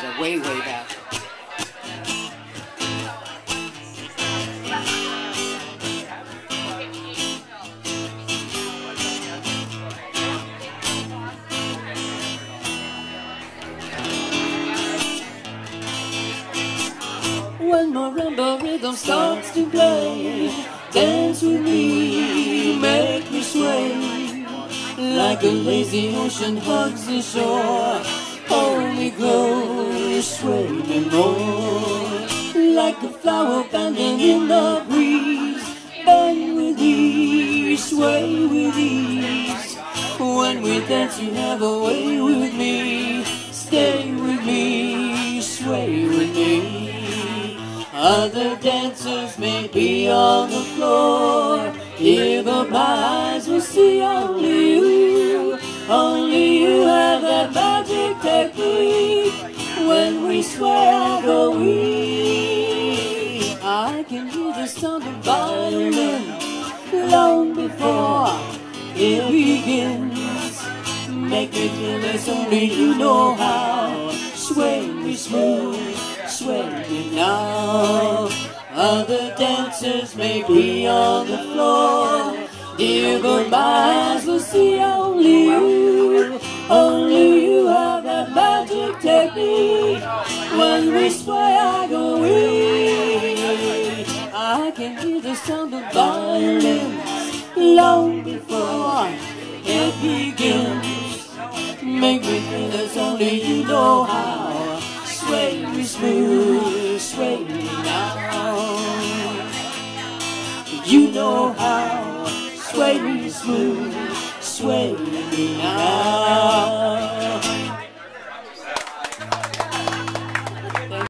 Way, way back. When marimba rhythm starts to play, dance with me, make me sway. Like a lazy ocean hugs the shore, close, sway more. Like a flower bending in the breeze, bend with ease, sway with ease. When we dance, you have a way with me, stay with me, sway with me. Other dancers may be on the floor. Here but my eyes will see only you. Only you have that magic technique. I can hear the sound of violin long before it begins. Make me feel as only you know how. Sway me smooth, sway me now. Other dancers may be on the floor. Dear goodbyes will see only you. Only you have that magic technique. When we sway, I go weak. I can hear the sound of violins long before it begins. Make me feel as only you know how. Sway me smooth, sway me now. You know how. Sway me smooth, sway me now.